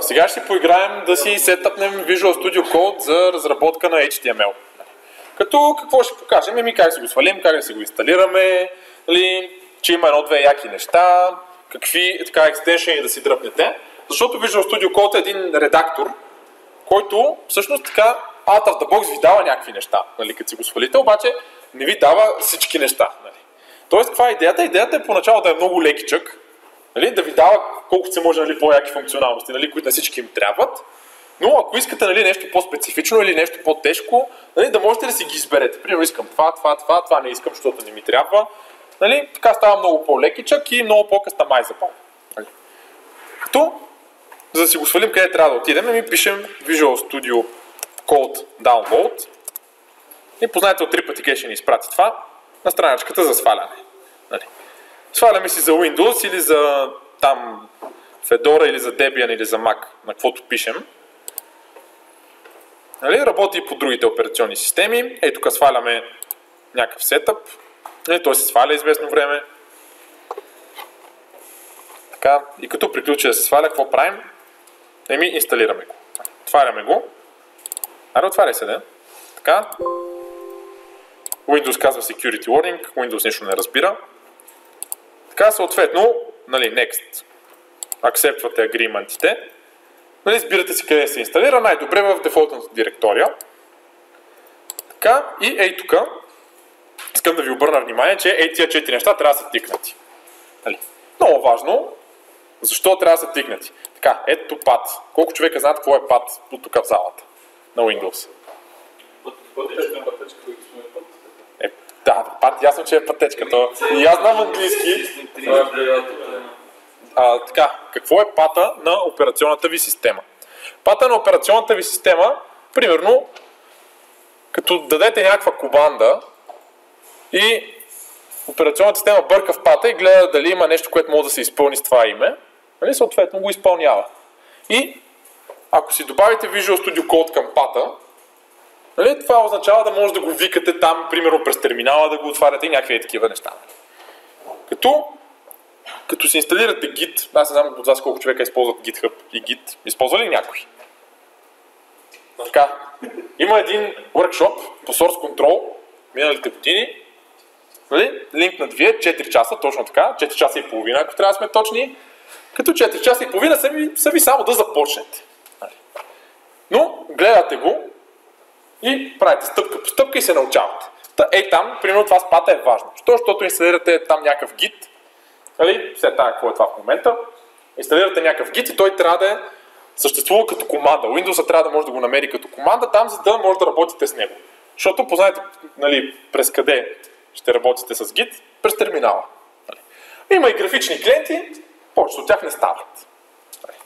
Сега ще поиграем да си сетъпнем Visual Studio Code за разработка на HTML. Като какво ще покажем? Еми как си го свалим, как да си го инсталираме, нали, че има едно-две яки неща, какви така екстеншени да си дръпнете. Защото Visual Studio Code е един редактор, който всъщност така out of the box ви дава някакви неща, нали, като си го свалите, обаче не ви дава всички неща. Нали. Тоест, каква е идеята? Идеята е поначало да е много лекичък, нали, да ви дава колкото се може нали, по-яки функционалности, нали, които на всички им трябват, но ако искате нали, нещо по-специфично или нещо по-тежко, нали, да можете да си ги изберете. Примерно искам това, това, това, това не искам, защото не ми трябва. Нали, така става много по-лекичък и много по-кастомайзабъл. Нали. Като, за да си го свалим къде трябва да отидем, ми пишем Visual Studio Code Download и познайте от три пъти къде ще ни изпрати това на страничката за сваляне. Нали. Сваляме си за Windows или за там Fedora или за Debian или за Mac, на каквото пишем. Нали, работи и по другите операционни системи. Ей, тук сваляме някакъв сетъп. Нали, той се сваля известно време. Така, и като приключи да се сваля, какво правим? Еми, инсталираме го. Отваряме го. Аре, отваряй се, да? Така. Windows казва Security Warning, Windows нищо не разбира. Така, съответно, нали, Next. Акцептвате агриментите. Нали, избирате си къде се инсталира, най-добре в дефолтната директория. Така, и ей тук, искам да ви обърна внимание, че ей тия четири неща трябва да са тикнати. Нали? Много важно, защо трябва да са тикнати. Така, ето пад. Колко човека знаят какво е пад от тук в залата на Windows? Е, да, пад, ясно, че е пътечка. То... И аз знам английски. А, така, какво е пата на операционната ви система? Пата на операционната ви система, примерно, като дадете някаква команда и операционната система бърка в пата и гледа дали има нещо, което може да се изпълни с това име, нали, съответно го изпълнява. И ако си добавите Visual Studio Code към пата, нали, това означава да може да го викате там, примерно през терминала, да го отваряте и някакви такива неща. Като като си инсталирате Git, аз не знам от вас колко човека използват GitHub и Git, използва ли някой? Така, има един workshop по Source Control миналите години, нали? линк на 2, 4 часа, точно така, 4 часа и половина, ако трябва да сме точни, като 4 часа и половина са ви, са ви само да започнете. Нали? Но гледате го и правите стъпка по стъпка и се научавате. Та, ей там, примерно това спата е важно. Що, защото инсталирате там някакъв гид, Нали? Все тая, какво е това в момента? Инсталирате някакъв гит и той трябва да е съществува като команда. Windows трябва да може да го намери като команда там, за да може да работите с него. Защото познайте нали, през къде ще работите с Git, през терминала. Нали. Има и графични клиенти, повечето от тях не стават. Нали.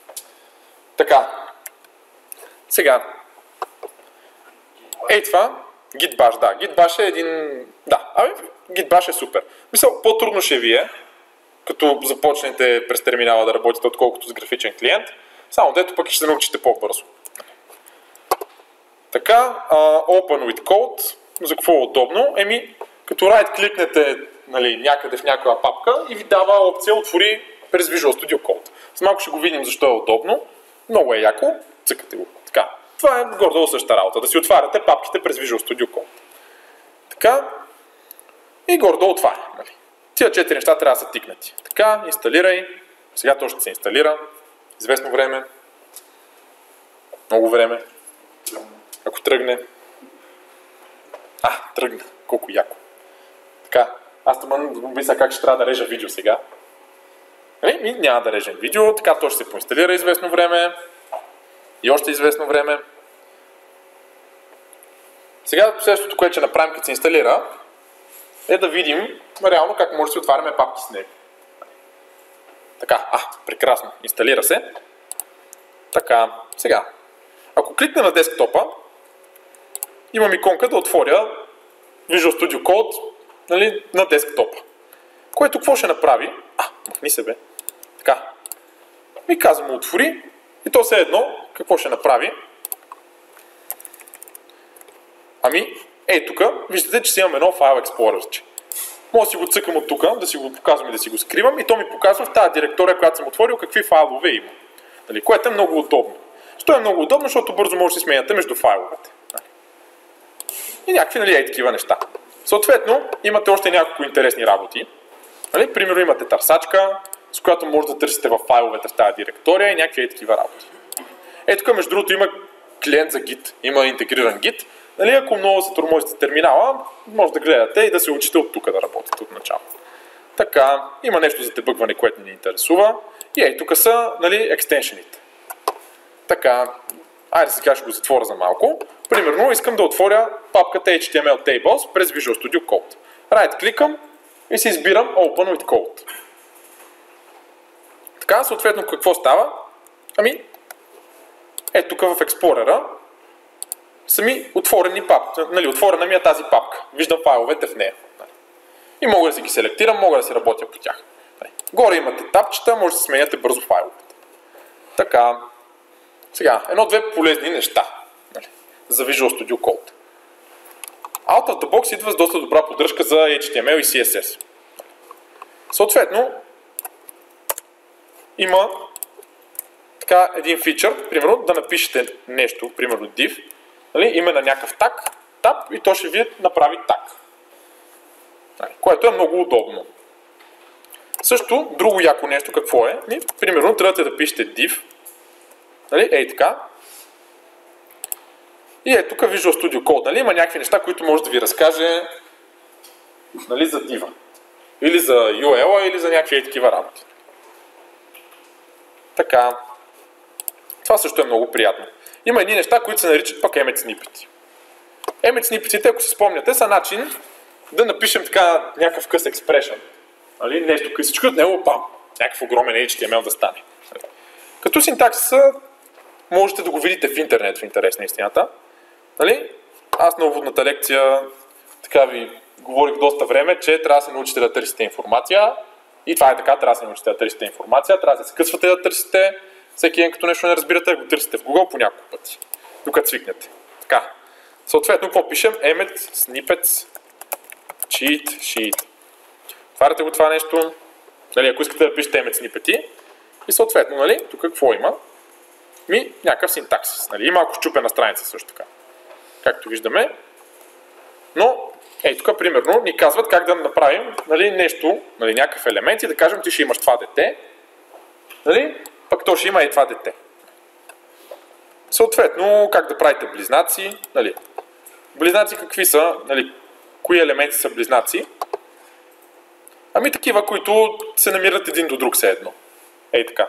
Така. Сега. Ей това, Gitbash, да. Gitbash е един... Да, ами Gitbash е супер. Мисъл, по-трудно ще ви е, като започнете през терминала да работите, отколкото с графичен клиент. Само дето пък ще се научите по-бързо. Така, uh, Open with Code, за какво е удобно? Еми, като right кликнете нали, някъде в някаква папка и ви дава опция отвори през Visual Studio Code. С малко ще го видим защо е удобно. Много е яко. Цъкате го. Това е гордо същата работа. Да си отваряте папките през Visual Studio Code. Така. И гордо отваря. Нали. Тия четири неща трябва да са тикнати. Така, инсталирай. Сега то ще се инсталира. Известно време. Много време. Ако тръгне. А, тръгна. Колко яко. Така, аз тъмън мисля как ще трябва да режа видео сега. Нали? Няма да режем видео, така то ще се поинсталира известно време. И още известно време. Сега следващото, което ще направим, като се инсталира, е да видим реално как може да си отваряме папки с него. Така, а, прекрасно, инсталира се. Така, сега, ако кликна на десктопа, имам иконка да отворя Visual Studio Code нали, на десктопа. Което какво ще направи? А, махни се бе. Така. Ми казвам отвори и то все едно какво ще направи? Ами, ей тук, виждате, че си имам едно файл Explorer. Може да си го цъкам от тук, да си го показвам и да си го скривам и то ми показва в тази директория, която съм отворил, какви файлове има. Нали, което е много удобно. Що е много удобно, защото бързо може да се сменяте между файловете. Нали. И някакви нали, е такива неща. Съответно, имате още няколко интересни работи. Нали, примерно имате търсачка, с която може да търсите в файловете в тази директория и някакви такива работи. Ето тук, между другото, има клиент за Git, има интегриран Git. Нали, ако много се тормозите терминала, може да гледате и да се учите от тук да работите от начало. Така, има нещо за дебъгване, което ни интересува. И ей, тук са нали, екстеншените. Така, айде сега ще го затворя за малко. Примерно, искам да отворя папката HTML Tables през Visual Studio Code. Right кликам и си избирам Open with Code. Така, съответно, какво става? Ами, е тук в Explorer са ми отворени папки. Нали, отворена ми е тази папка. Виждам файловете в нея. И мога да си ги селектирам, мога да си работя по тях. Нали. Горе имате тапчета, може да сменяте бързо файловете. Така. Сега, едно-две полезни неща нали, за Visual Studio Code. Out of the box идва с доста добра поддръжка за HTML и CSS. Съответно, има така един фичър, примерно да напишете нещо, примерно div, нали, име на някакъв так, тап и то ще ви направи так. Което е много удобно. Също, друго яко нещо какво е? Нали, примерно, трябва да пишете div, нали, ей така, и е тук Visual Studio Code. Нали, има някакви неща, които може да ви разкаже нали, за дива. Или за UL, или за някакви такива работи. Така. Това също е много приятно. Има едни неща, които се наричат пък emmet snippet. Emmet snippetите, ако си спомняте, са начин да напишем така някакъв къс експрешън. Нали? Нещо късичко от него, пам, някакъв огромен HTML да стане. Като синтаксиса можете да го видите в интернет, в интерес на истината. Нали? Аз на уводната лекция така ви говорих доста време, че трябва да се научите да търсите информация. И това е така, трябва да се научите да търсите информация, трябва да се скъсвате да търсите. Всеки ден, като нещо не разбирате, го търсите в Google по няколко пъти, докато свикнете. Така. Съответно, какво пишем? Emmet, snippets, cheat, sheet. Отваряте го това нещо. Нали, ако искате да пишете emmet snippet и съответно, нали, тук какво има? Ми, някакъв синтаксис. Нали, и малко щупена страница също така както виждаме. Но, ей, тук примерно ни казват как да направим нали, нещо, нали, някакъв елемент и да кажем, ти ще имаш това дете, нали, пък то ще има и това дете. Съответно, как да правите близнаци, нали, близнаци какви са, нали, кои елементи са близнаци, ами такива, които се намират един до друг все едно. Ей така.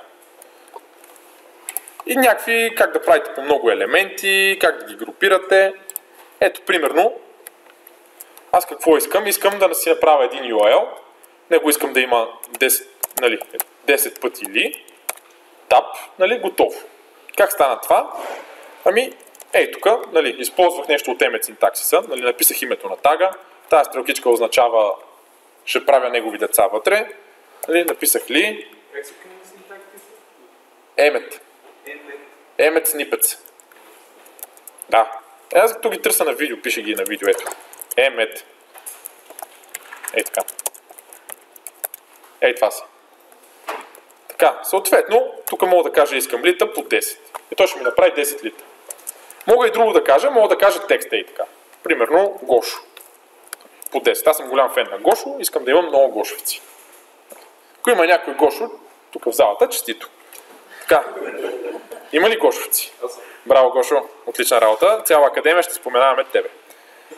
И някакви, как да правите по много елементи, как да ги групирате. Ето, примерно, аз какво искам? Искам да си направя един URL. Него искам да има 10, нали, 10 пъти ли. Тап, нали, готово. Как стана това? Ами, ей тук, нали, използвах нещо от емет синтаксиса, нали, написах името на тага, тази стрелкичка означава ще правя негови деца вътре, нали, написах ли. Емет. Емет снипец. Да, е, аз като ги търся на видео, пише ги на видео, ето. Емет. Ей така. Ей това си. Така, съответно, тук мога да кажа искам лита по 10. И той ще ми направи 10 лита. Мога и друго да кажа, мога да кажа текст ей така. Примерно Гошо. По 10. Аз съм голям фен на Гошо, искам да имам много гошовици. Ако има някой Гошо, тук в залата, честито. Така. Има ли гошовци? Браво, Гошо. Отлична работа. Цяла академия ще споменаваме тебе.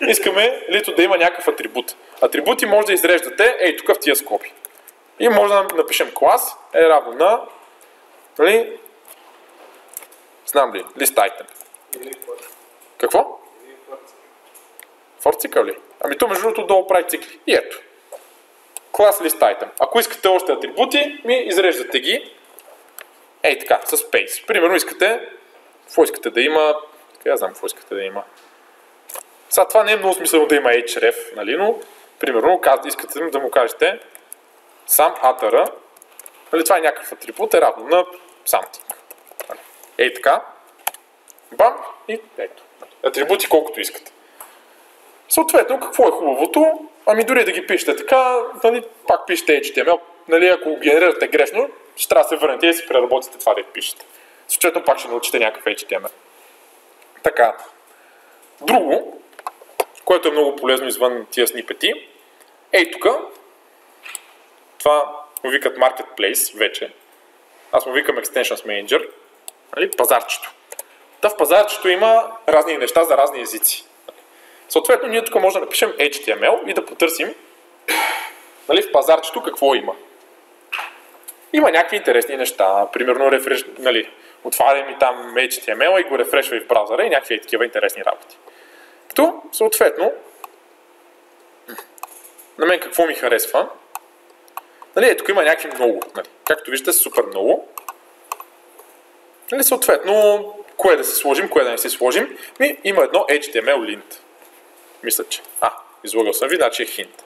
Искаме лито да има някакъв атрибут. Атрибути може да изреждате, ей, тук в тия скоби. И може да напишем клас е равно на нали, знам ли, list item. Какво? For цикъл ли? Ами то между другото долу прави цикли. И ето. Клас list item. Ако искате още атрибути, ми изреждате ги. Ей така, с space. Примерно искате какво искате да има? Така, знам какво искате да има. Сега това не е много смислено да има href, нали, но примерно искате да му кажете сам атъра, нали, това е някакъв атрибут, е равно на something. Нали. Ей така. Бам и ето. Атрибути колкото искате. Съответно, какво е хубавото? Ами дори да ги пишете така, нали, пак пишете HTML, нали, ако генерирате грешно, ще трябва да се върнете и си преработите това да пишете. Съответно пак ще научите някакъв HTML. Така. Друго, което е много полезно извън тия снипети, ей тук, това му викат Marketplace вече. Аз му викам Extensions Manager, нали, пазарчето. Та в пазарчето има разни неща за разни езици. Съответно, ние тук можем да напишем HTML и да потърсим нали, в пазарчето какво има. Има някакви интересни неща, примерно рефреш, нали, отварям и там HTML и го рефрешва и в браузъра и някакви такива интересни работи. То, съответно, на мен какво ми харесва, нали, ето тук има някакви много, нали, както виждате, супер много. Нали, съответно, кое да се сложим, кое да не си сложим, ми има едно HTML lint. Мисля, че. А, излагал съм ви, значи е hint.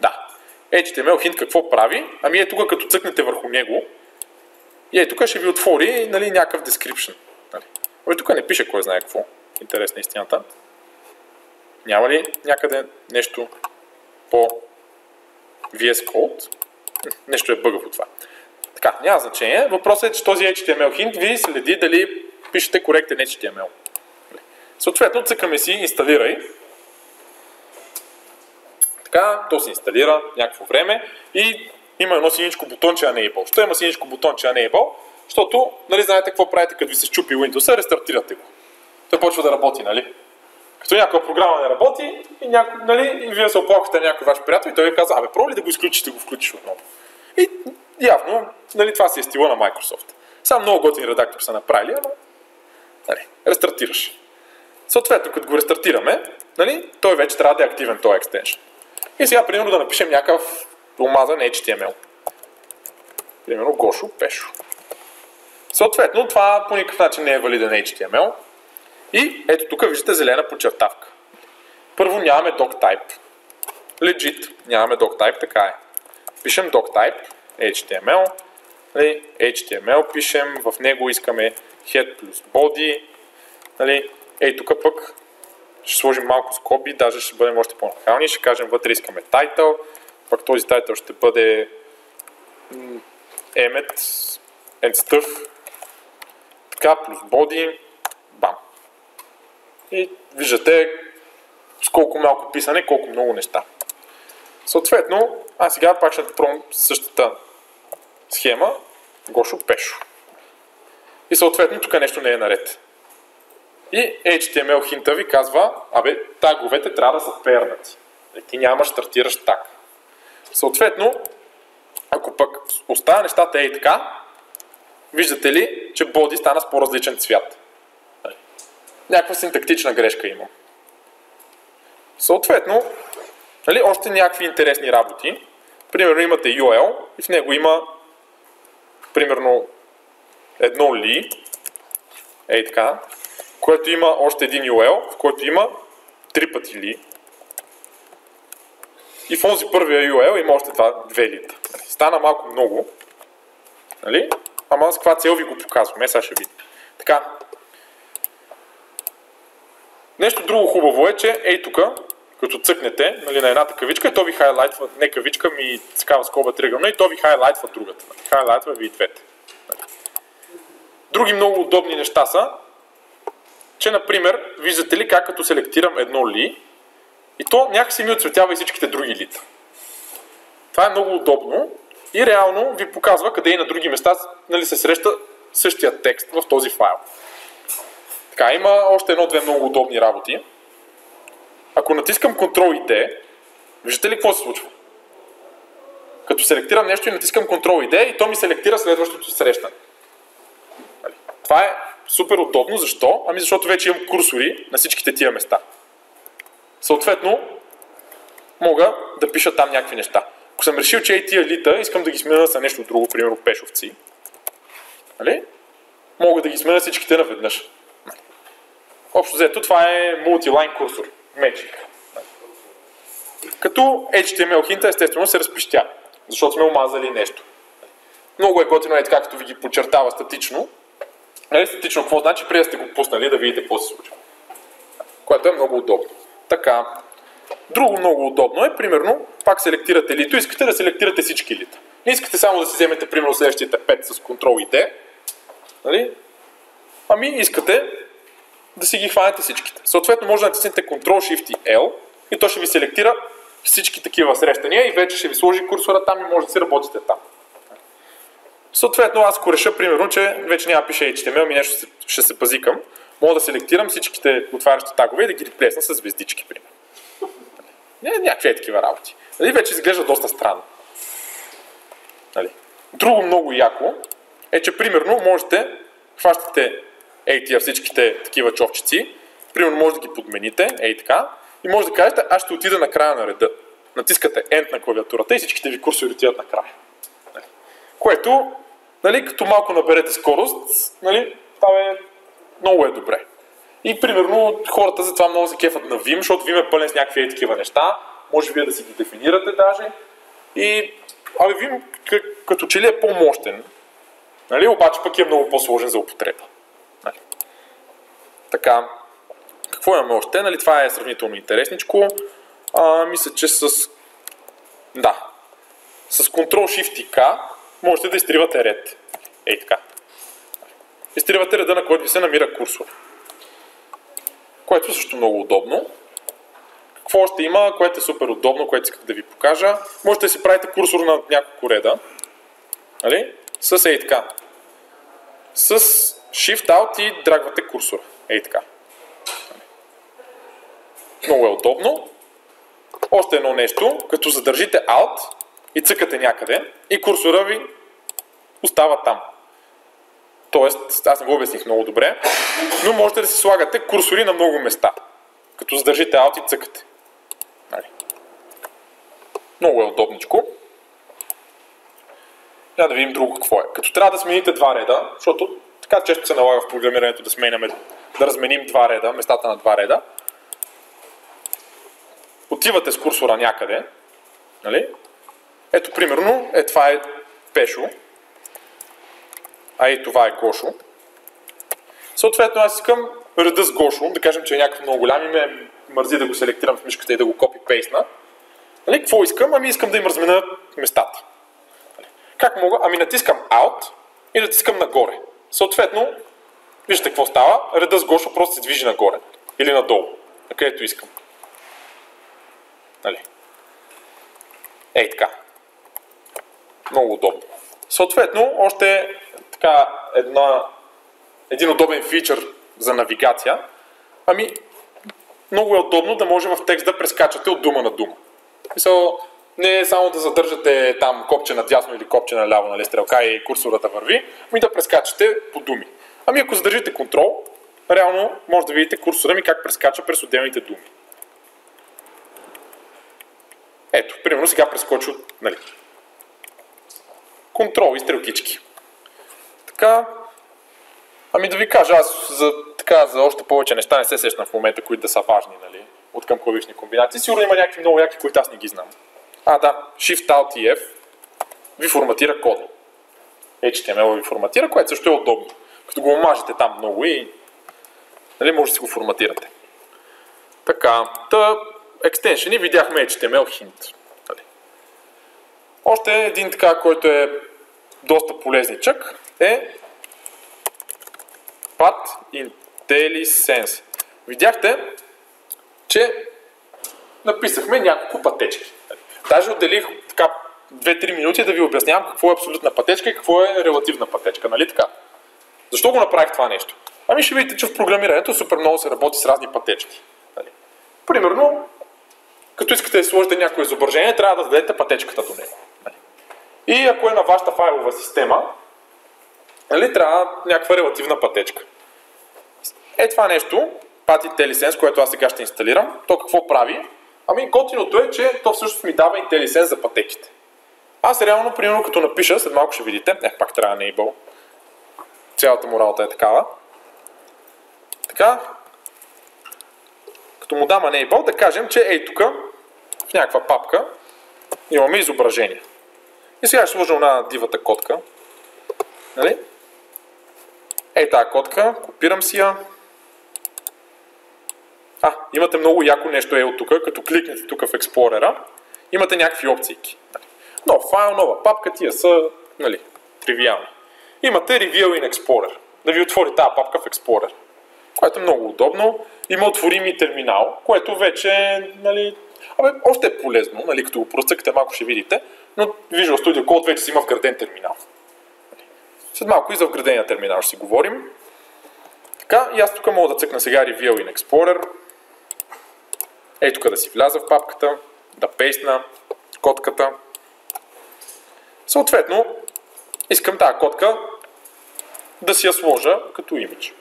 Да. HTML hint какво прави? Ами е тук като цъкнете върху него и е тук ще ви отвори нали, някакъв description. Нали. Ами тук не пише кой знае какво. Интересна истината. Няма ли някъде нещо по VS Code? Нещо е бъгаво това. Така, няма значение. Въпросът е, че този HTML hint ви следи дали пишете коректен HTML. Съответно, цъкаме си инсталирай. Така, то се инсталира някакво време и има едно синичко бутонче Enable. Що има синичко бутонче Enable? Защото, нали знаете какво правите, като ви се щупи Windows, рестартирате го. Той почва да работи, нали? Като някаква програма не работи и, няко, нали, и вие се оплаквате на някой ваш приятел и той ви казва, абе, пробва ли да го изключиш, да го включиш отново. И явно, нали, това си е стила на Microsoft. Само много готин редактор са направили, ама нали, рестартираш. Съответно, като го рестартираме, нали, той вече трябва да е активен този екстеншн. И сега, примерно, да напишем някакъв омазан HTML. Примерно, Гошо Пешо. Съответно, това по никакъв начин не е валиден HTML. И ето тук виждате зелена подчертавка. Първо нямаме doctype. Legit, нямаме doctype, така е. Пишем doctype, HTML, нали, HTML пишем, в него искаме head плюс body, нали, ей тук пък ще сложим малко скоби, даже ще бъдем още по-нахални, ще кажем вътре искаме title, пък този title ще бъде emmet and stuff, така плюс body, бам. И виждате с колко малко писане, колко много неща. Съответно, аз сега пак ще пробвам същата схема, Гошо Пешо. И съответно тук нещо не е наред. И HTML хинта ви казва, абе, таговете трябва да са пернати. И ти нямаш стартираш так. Съответно, ако пък оставя нещата е и така, виждате ли, че боди стана с по-различен цвят. Някаква синтактична грешка има. Съответно, нали, още някакви интересни работи. Примерно имате UL и в него има примерно едно ли, ей така, което има още един UL, в който има три пъти ли. И в този първия UL има още два, две лита. Стана малко много, нали? ама с каква цел ви го показвам. Е, сега ще видим. Така. Нещо друго хубаво е, че ей тук, като цъкнете нали, на едната кавичка, и то ви хайлайтва, не кавичка, ми такава скоба тригърна, и то ви хайлайтва другата. Нали. Хайлайтва ви и двете. Други много удобни неща са, че, например, виждате ли как като селектирам едно ли, и то някакси ми отцветява и всичките други лита. Това е много удобно и реално ви показва къде и на други места нали, се среща същия текст в този файл. Така, има още едно-две много удобни работи. Ако натискам Ctrl и D, виждате ли какво се случва? Като селектирам нещо и натискам Ctrl и D и то ми селектира следващото срещане. Нали, това е супер удобно. Защо? Ами защото вече имам курсори на всичките тия места. Съответно, мога да пиша там някакви неща. Ако съм решил, че е тия лита, искам да ги смена за нещо друго, примерно пешовци, нали? мога да ги смена всичките наведнъж. Общо взето, това е мултилайн курсор. Magic. Като HTML хинта естествено се разпищя, защото сме омазали нещо. Много е готино, е така, като ви ги подчертава статично. Нали, статично какво значи? Преди да сте го пуснали да видите какво се случва. Което е много удобно. Така. Друго много удобно е, примерно, пак селектирате лито, искате да селектирате всички лита. Не искате само да си вземете примерно следващите 5 с контрол и D, нали? ами искате да си ги хванете всичките. Съответно може да натиснете Ctrl Shift и L и то ще ви селектира всички такива срещания и вече ще ви сложи курсора там и може да си работите там. Съответно, аз ако реша, примерно, че вече няма пише HTML, ми нещо ще се пазикам, мога да селектирам всичките отварящи тагове и да ги реплесна с звездички, примерно. Не, някакви е такива работи. Нали, вече изглежда доста странно. Нали. Друго много яко е, че примерно можете, хващате ей тия всичките такива човчици, примерно може да ги подмените, ей така, и може да кажете, аз ще отида на края на реда. Натискате End на клавиатурата и всичките ви курсори отиват на края. Нали. Което, нали, като малко наберете скорост, нали, това е много е добре. И примерно хората затова много се кефат на Vim, защото Vim е пълен с някакви такива неща. Може вие да си ги дефинирате даже. И ами Vim като че ли е по-мощен, нали? обаче пък е много по-сложен за употреба. Така, какво имаме още? Нали, това е сравнително интересничко. А, мисля, че с... Да. С Ctrl-Shift и K можете да изтривате ред. Ей така. Изтривате реда, на който ви се намира курсор което е също много удобно. Какво още има, което е супер удобно, което исках да ви покажа. Можете да си правите курсор на няколко реда. Нали? С ей така. С Shift Out и драгвате курсора. Ей така. Много е удобно. Още едно нещо, като задържите Alt и цъкате някъде и курсора ви остава там. Тоест, аз не го обясних много добре, но можете да си слагате курсори на много места, като задържите Alt и цъкате. Нали. Много е удобничко. Я да видим друго какво е. Като трябва да смените два реда, защото така често се налага в програмирането да сменяме, да разменим два реда, местата на два реда. Отивате с курсора някъде, нали? Ето, примерно, е, това е Пешо, а и това е Гошо. Съответно аз искам реда с Гошо, да кажем, че е някакъв много голям и ме мързи да го селектирам в мишката и да го копи-пейсна. Нали, какво искам? Ами искам да им размена местата. Нали, как мога? Ами натискам Alt и натискам нагоре. Съответно, вижте какво става. Реда с Гошо просто се движи нагоре. Или надолу. На където искам. Нали. Ей така. Много удобно. Съответно, още така една, един удобен фичър за навигация, ами много е удобно да може в текст да прескачате от дума на дума. Мисъл, не е само да задържате там копче надясно или копче наляво, нали, стрелка и курсората върви, ами да прескачате по думи. Ами ако задържите контрол, реално може да видите курсора ми как прескача през отделните думи. Ето, примерно сега прескочи нали, контрол и стрелкички. Така, ами да ви кажа, аз за, така, за още повече неща не се сещам в момента, които да са важни, нали, от към клавишни комбинации. Сигурно има някакви много яки, които аз не ги знам. А, да, Shift Alt и F ви форматира кода. HTML ви форматира, което също е удобно. Като го омажете там много и нали, може да си го форматирате. Така, та екстеншени видяхме HTML hint. Нали. Още един така, който е доста полезничък е Path IntelliSense. Видяхте, че написахме няколко пътечки. Даже отделих така 2-3 минути да ви обяснявам какво е абсолютна пътечка и какво е релативна пътечка, нали така? Защо го направих това нещо? Ами ще видите, че в програмирането супер много се работи с разни пътечки. Нали? Примерно, като искате да сложите някое изображение, трябва да дадете пътечката до него. Нали? И ако е на вашата файлова система, нали, трябва някаква релативна пътечка. Е това нещо, Path IntelliSense, което аз сега ще инсталирам, то какво прави? Ами готиното е, че то всъщност ми дава IntelliSense за пътеките. Аз реално, примерно, като напиша, след малко ще видите, е, пак трябва enable. Цялата му работа е такава. Така, като му дам enable, да кажем, че ей тук, в някаква папка, имаме изображение. И сега ще сложа на дивата котка. Нали? Ей тази котка, копирам си я. А, имате много яко нещо е от тук, като кликнете тук в Експлорера, имате някакви опции. Нов файл, нова папка, тия са нали, тривиални. Имате Reveal in Explorer. Да ви отвори тази папка в Explorer. Което е много удобно. Има отворими терминал, което вече нали, абе, още е полезно, нали, като го просъкате малко ще видите, но Visual Studio Code вече си има вграден терминал. След малко и за вградения терминал ще си говорим. Така, и аз тук мога да цъкна сега Reveal in Explorer. Ей тук да си вляза в папката, да пейсна котката. Съответно, искам тази котка да си я сложа като имидж.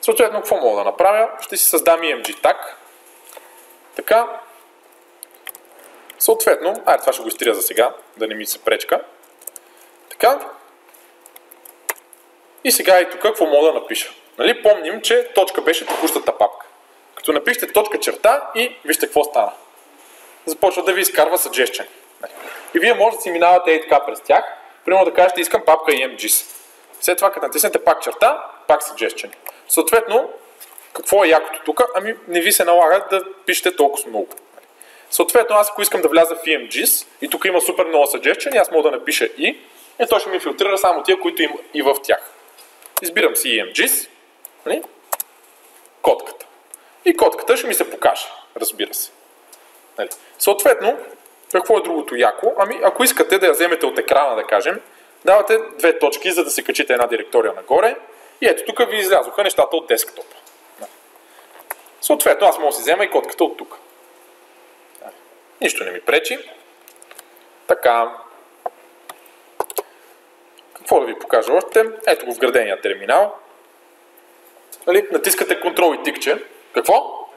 Съответно, какво мога да направя? Ще си създам EMG tag. Така. Съответно, айде това ще го изтрия за сега, да не ми се пречка. Така. И сега и тук какво мога да напиша? Нали, помним, че точка беше текущата папка. Като напишете точка черта и вижте какво стана. Започва да ви изкарва suggestion. И вие може да си минавате и така през тях. Примерно да кажете, искам папка EMGs. След това, като натиснете пак черта, пак suggestion. Съответно, какво е якото тук? Ами не ви се налага да пишете толкова много. Съответно, аз ако искам да вляза в EMGs и тук има супер много suggestion, аз мога да напиша и и той ще ми филтрира само тия, които има и в тях. Избирам си EMGs, нали? котката. И котката ще ми се покаже, разбира се. Нали? Съответно, какво е другото яко? Ами, ако искате да я вземете от екрана, да кажем, давате две точки, за да се качите една директория нагоре. И ето тук ви излязоха нещата от десктопа. Съответно, аз мога да си взема и котката от тук. Нищо не ми пречи. Така. Какво да ви покажа още? Ето го вградения терминал. Нали? Натискате Ctrl и тикче. Какво?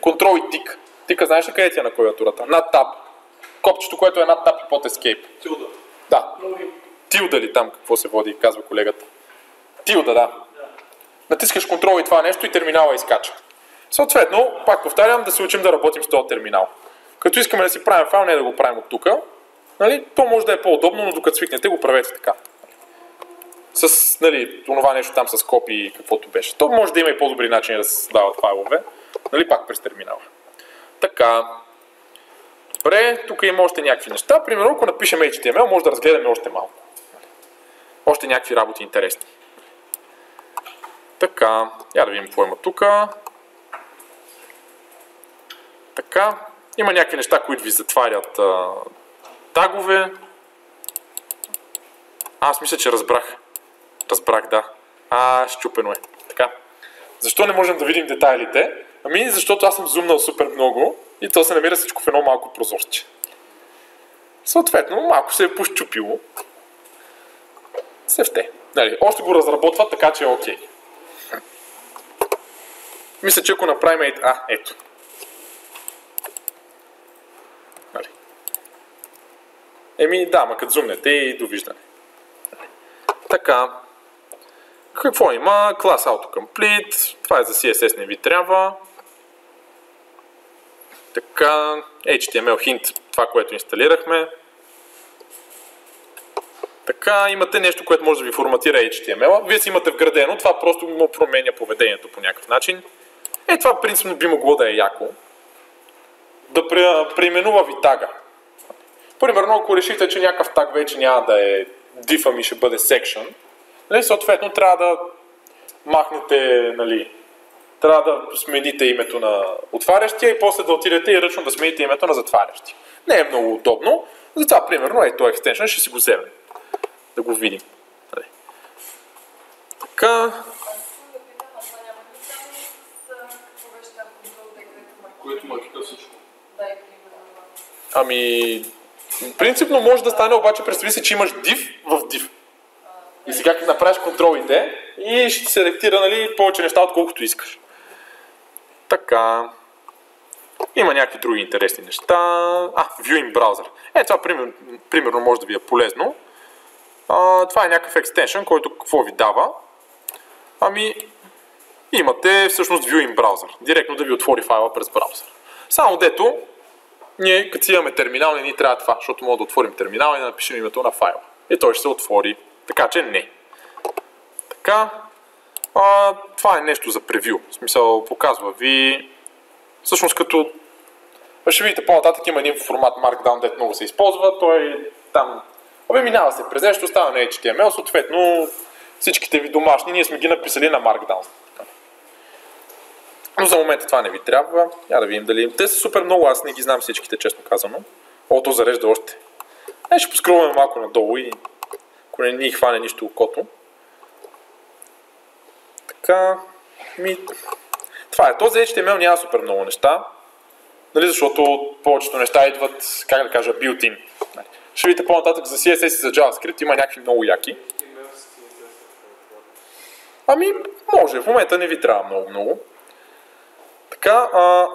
Ctrl и тик. Тика знаеш ли къде ти е на клавиатурата? Над таб. Копчето, което е над таб и под Escape. Тилда. Да. Тилда ли там какво се води, казва колегата. Тилда, да. Натискаш контрол и това нещо и терминала изкача. Съответно, пак повтарям, да се учим да работим с този терминал. Като искаме да си правим файл, не да го правим от тук, нали, то може да е по-удобно, но докато свикнете, го правете така. С нали, това нещо там с копи и каквото беше. То може да има и по-добри начини да се създават файлове, нали, пак през терминала. Така. Добре, тук има още някакви неща. Примерно, ако напишем HTML, може да разгледаме още малко. Още някакви работи интересни. Така, я да видим какво има тук. Така, има някакви неща, които ви затварят а, тагове. Аз мисля, че разбрах. Разбрах, да. А, щупено е. Така. Защо не можем да видим детайлите? Ами, защото аз съм зумнал супер много и то се намира всичко в едно малко прозорче. Съответно, малко се е пощупило. Севте. Нали, още го разработват, така че е окей. Мисля, че ако направим... А, ето. Нали. Еми, да, ма като зумнете и довиждане. Така. Какво има? Class Autocomplete. Това е за CSS, не ви трябва. Така. HTML hint, това, което инсталирахме. Така, имате нещо, което може да ви форматира HTML. Вие си имате вградено, това просто му променя поведението по някакъв начин. Е, това принципно би могло да е яко. Да преименува ви тага. Примерно, ако решите, че някакъв таг вече няма да е div, ами ще бъде section, нали, съответно трябва да махнете, нали, трябва да смените името на отварящия и после да отидете и ръчно да смените името на затварящия. Не е много удобно, затова примерно е този екстеншън, ще си го вземем. Да го видим. Нали. Така, Което маркира всичко. Ами, принципно може да стане, обаче представи си, че имаш div в div. И сега като направиш контролите и ще ти селектира нали, повече неща, отколкото искаш. Така. Има някакви други интересни неща. А, Viewing Browser. Е, това пример, примерно може да ви е полезно. А, това е някакъв екстеншън, който какво ви дава? Ами, имате всъщност Viewing Browser. Директно да ви отвори файла през браузър. Само дето, ние като си имаме терминал, не ни трябва това, защото мога да отворим терминал и да напишем името на файла. И той ще се отвори. Така че не. Така. А, това е нещо за превю. В смисъл, показва ви всъщност като Ще видите по-нататък има един формат Markdown, дето много се използва. Той там Абе, минава се през нещо, става на HTML, съответно всичките ви домашни, ние сме ги написали на Markdown. Но за момента това не ви трябва. Я да видим дали... Те са супер много, аз не ги знам всичките, честно казано. О, то зарежда още. Е, ще поскруваме малко надолу и ако не ни хване нищо окото. Така, ми... Това е. Този HTML няма супер много неща. Нали, защото повечето неща идват, как да кажа, built-in. Ще видите по-нататък за CSS и за JavaScript има някакви много яки. Ами, може. В момента не ви трябва много-много. Така, а,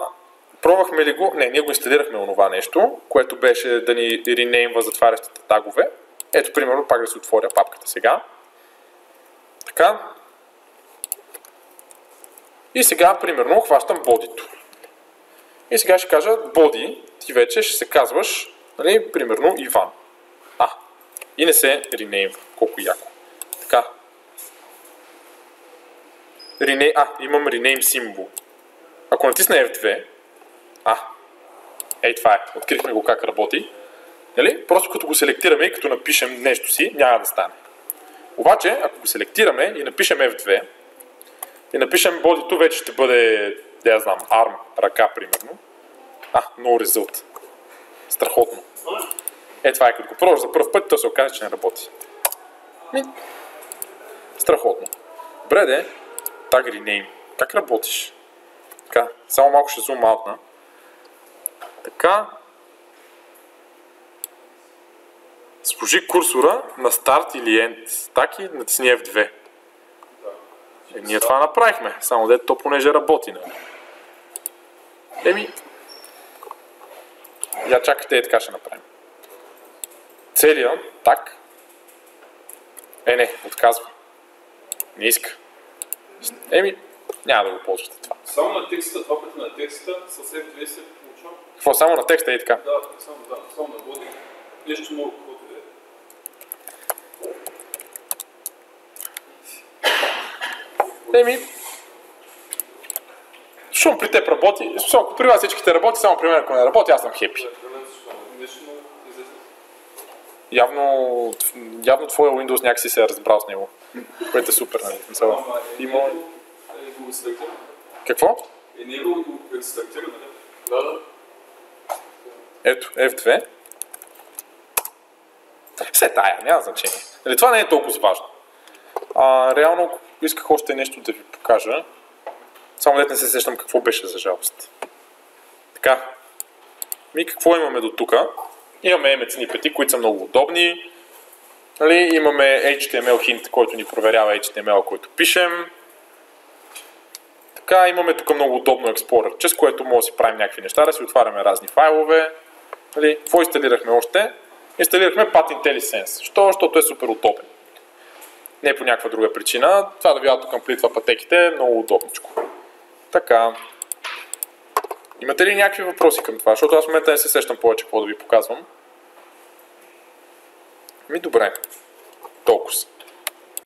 пробвахме ли го? Не, ние го инсталирахме онова нещо, което беше да ни ренеймва затварящите тагове. Ето, примерно, пак да се отворя папката сега. Така. И сега, примерно, хващам бодито. И сега ще кажа боди, ти вече ще се казваш, нали, примерно, Иван. А, и не се ренеймва. Колко яко. Така. Rename, а, имам rename символ. Ако натисна F2, а, ей това е, открихме го как работи, нали? просто като го селектираме и като напишем нещо си, няма да стане. Обаче, ако го селектираме и напишем F2, и напишем бодито, вече ще бъде, да я знам, arm, ръка, примерно. А, no result. Страхотно. Е, това е като го пробваш за първ път, то се окаже, че не работи. Ми... Страхотно. Добре, де. Tag rename. Как работиш? Така, само малко ще зум аутна. Така. Сложи курсора на старт или end. Так и натисни F2. Е, ние това направихме, само дето то понеже работи. Нали? Еми, я чакайте, е така ще направим. Целият так. Е, не, отказва. Не иска. Еми, няма да го ползвате това. Само на текста, това пъти на текста, с F2 се получава. Какво, само на текста и така? Да, само, да, само на води. Нещо много, каквото е. Еми, шум при теб работи. Ако при вас всичките работи, само при мен ако не работи, аз съм хепи. Явно, явно твоя Windows някакси се е разбрал с него, което е супер, нали? Има... Какво? Е, не е го? Да, да. Ето, F2. Все тая, няма значение. Нали, това не е толкова важно. А, реално исках още нещо да ви покажа. Само дете не се сещам какво беше за жалост. Така. Ми какво имаме до тук? Имаме емецни пети, които са много удобни. Нали, имаме HTML hint, който ни проверява HTML, който пишем. Така, имаме тук много удобно Explorer, чрез което може да си правим някакви неща, да си отваряме разни файлове. Нали, какво инсталирахме още? Инсталирахме Path IntelliSense. Що? Защото е супер удобен. Не по някаква друга причина. Това да ви автокомплитва пътеките е много удобничко. Така. Имате ли някакви въпроси към това? Защото аз в момента не се сещам повече какво да ви показвам. Ми добре. Толкова.